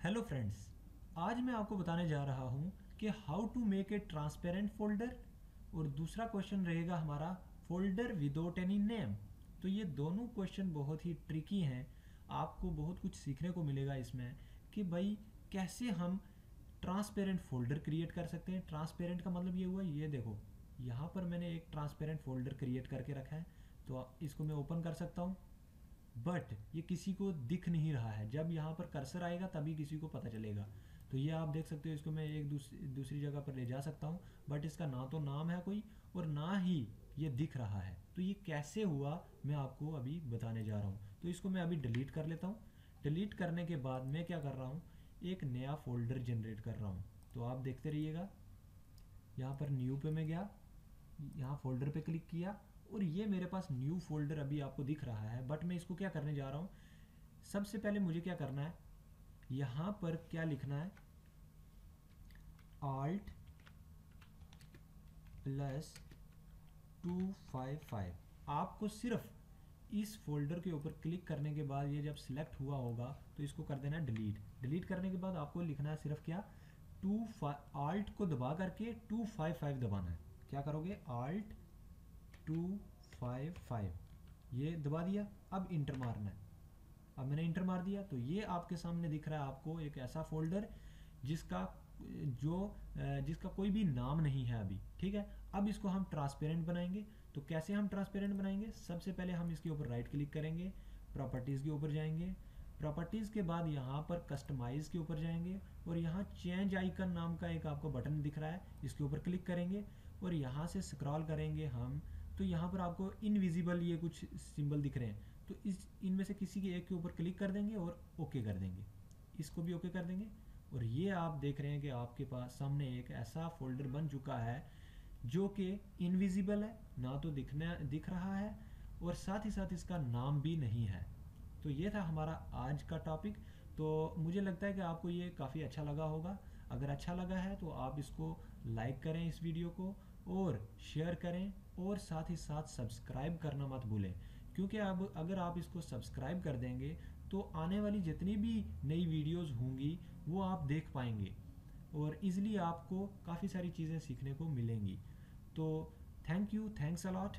Hello friends आज मैं आपको बताने जा रहा हूँ कि how to make a transparent folder और दूसरा क्वेश्चन रहेगा हमारा फोल्डर विदाउट एनी नेम तो ये दोनों क्वेश्चन बहुत ही ट्रिकी हैं। आपको बहुत कुछ सीखने को मिलेगा इसमें कि भाई कैसे हम ट्रांसपेरेंट फोल्डर क्रिएट कर सकते हैं। ट्रांसपेरेंट का मतलब ये हुआ, ये देखो, यहाँ पर मैंने एक ट्रांसपेरेंट फोल्डर क्रिएट करके रखा है। तो इसको मैं ओपन कर सकता हूँ। बट ये किसी को दिख नहीं रहा है। जब यहाँ पर कर्सर आएगा, तभी किसी को पता चलेगा। तो ये आप देख सकते हो, इसको मैं एक दूसरी दूसरी जगह पर ले जा सकता हूँ। बट इसका ना तो नाम है कोई, और ना ही ये दिख रहा है। तो ये कैसे हुआ, मैं आपको अभी बताने जा रहा हूँ। तो इसको मैं अभी डिलीट कर लेता हूँ। डिलीट करने के बाद मैं क्या कर रहा हूँ, एक नया फोल्डर जनरेट कर रहा हूँ। तो आप देखते रहिएगा। यहाँ पर न्यू पे मैं गया। यहाँ फोल्डर पे क्लिक किया। और ये मेरे पास न्यू फोल्डर अभी आपको दिख रहा है बट मैं इसको क्या करने जा रहा हूँ? सबसे पहले मुझे क्या करना है? यहाँ पर क्या लिखना है? Alt plus two five five आपको सिर्फ़ इस फोल्डर के ऊपर क्लिक करने के बाद, ये जब सिलेक्ट हुआ होगा तो इसको कर देना डिलीट डिलीट करने के बाद आपको लिखना है सिर्फ़ क्या? टू फाइव आल्ट को दबा करके टू फाइव फाइव दबाना है। क्या करोगे? आल्ट टू फाइव फाइव ये दबा दिया, अब इंटर मारना है। अब मैंने इंटर मार दिया तो ये आपके सामने दिख रहा है आपको एक ऐसा फोल्डर जिसका, जो जिसका कोई भी नाम नहीं है अभी, ठीक है? अब इसको हम ट्रांसपेरेंट बनाएँगे। तो कैसे हम ट्रांसपेरेंट बनाएँगे? सबसे पहले हम इसके ऊपर राइट क्लिक करेंगे प्रॉपर्टीज़ के ऊपर जाएँगे। प्रॉपर्टीज़ के बाद यहाँ पर कस्टमाइज के ऊपर जाएँगे और यहाँ चेंज आइकन नाम का एक आपको बटन दिख रहा है, इसके ऊपर क्लिक करेंगे और यहाँ से स्क्रॉल करेंगे हम। तो यहाँ पर आपको इनविजिबल ये कुछ सिंबल दिख रहे हैं। तो इस, इनमें से किसी के एक के ऊपर क्लिक कर देंगे और ओके कर देंगे। इसको भी ओके कर देंगे। और ये आप देख रहे हैं कि आपके पास सामने एक ऐसा फोल्डर बन चुका है जो कि इनविजिबल है, ना तो दिखने, दिख रहा है और साथ ही साथ इसका नाम भी नहीं है। तो ये था हमारा आज का टॉपिक तो मुझे लगता है कि आपको ये काफ़ी अच्छा लगा होगा। अगर अच्छा लगा है तो आप इसको लाइक करें इस वीडियो को। और शेयर करें और साथ ही साथ सब्सक्राइब करना मत भूलें। क्योंकि अब अगर आप इसको सब्सक्राइब कर देंगे तो आने वाली जितनी भी नई वीडियोस होंगी, वो आप देख पाएँगे। और इजली आपको काफ़ी सारी चीज़ें सीखने को मिलेंगी। तो थैंक यू थैंक्स अलॉट